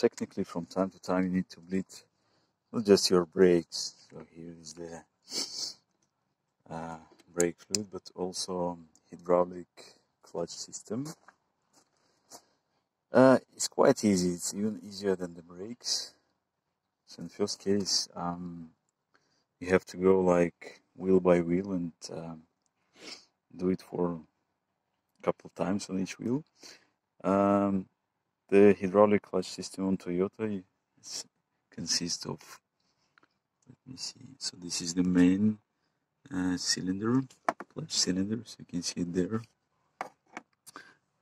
technically from time to time you need to bleed not just your brakes. So here is the uh, brake fluid, but also hydraulic clutch system. Uh, it's quite easy. It's even easier than the brakes. So in the first case, um, you have to go like wheel by wheel and um, do it for a couple of times on each wheel. Um, the hydraulic clutch system on Toyota consists of let me see so this is the main uh, cylinder clutch cylinder so you can see it there.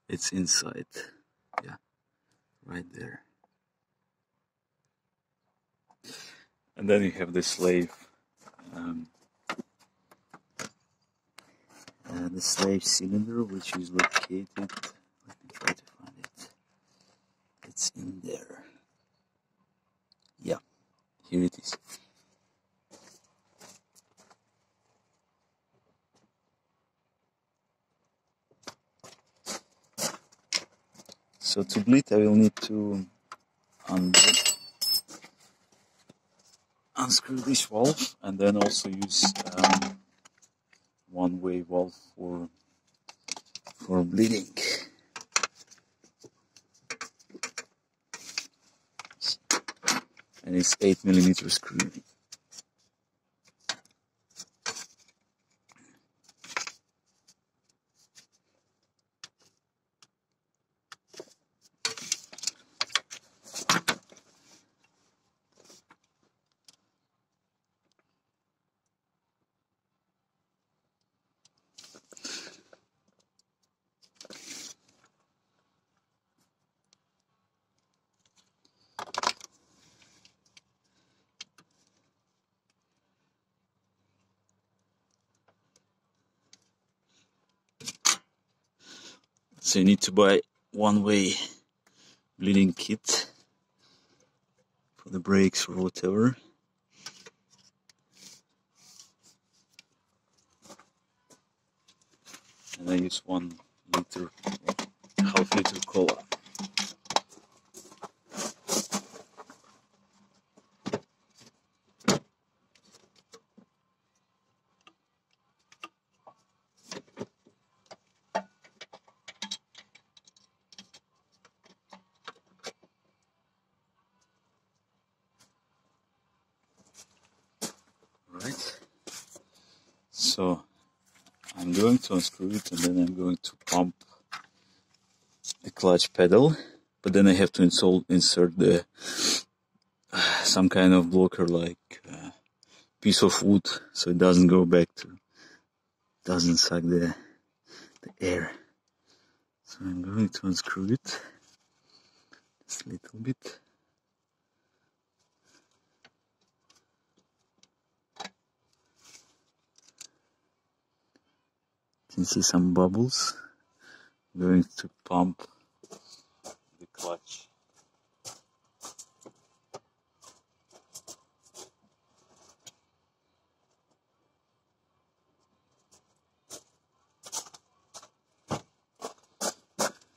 It's inside yeah right there. And then you have the slave um, uh, the slave cylinder which is located let me try to find it it's in there yeah here it is So to bleed I will need to unscrew this valve and then also use um, one-way valve for for bleeding. And it's 8 millimeter screw. So you need to buy one-way bleeding kit for the brakes or whatever. And I use one liter, half liter cola. right so I'm going to unscrew it and then I'm going to pump the clutch pedal but then I have to install insert the some kind of blocker like uh, piece of wood so it doesn't go back to doesn't suck the the air. So I'm going to unscrew it just a little bit can see some bubbles going to pump the clutch.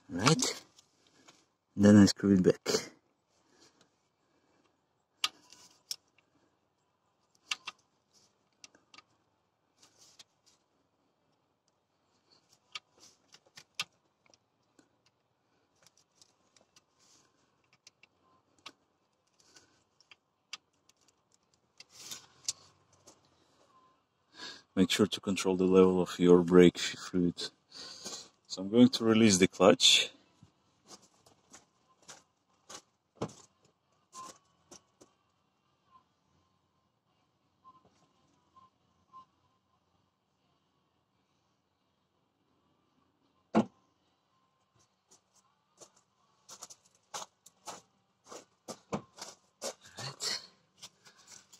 Right. Then I screw it back make sure to control the level of your brake fluid. So I'm going to release the clutch.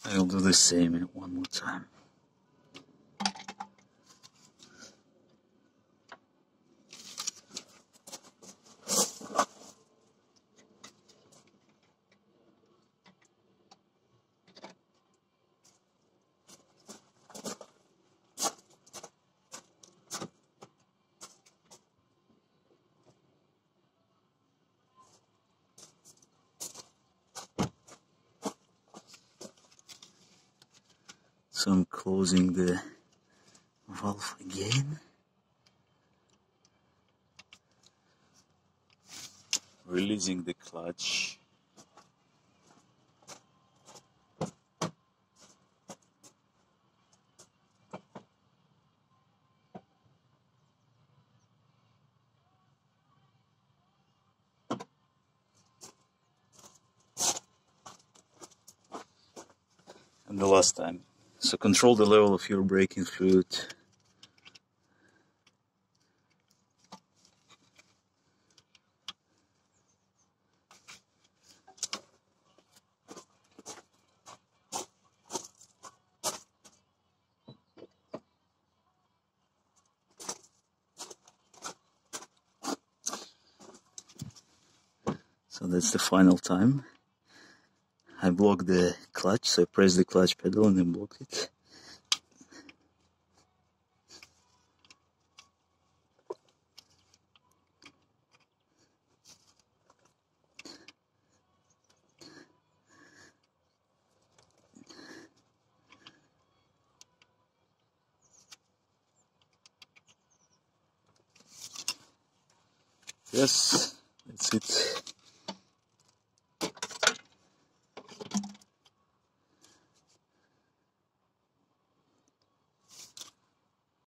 I'll do the same one more time. So I'm closing the valve again. Releasing the clutch. and the last time. So control the level of your braking fluid. So that's the final time. I blocked the clutch, so I pressed the clutch pedal and then blocked it. Yes, that's it.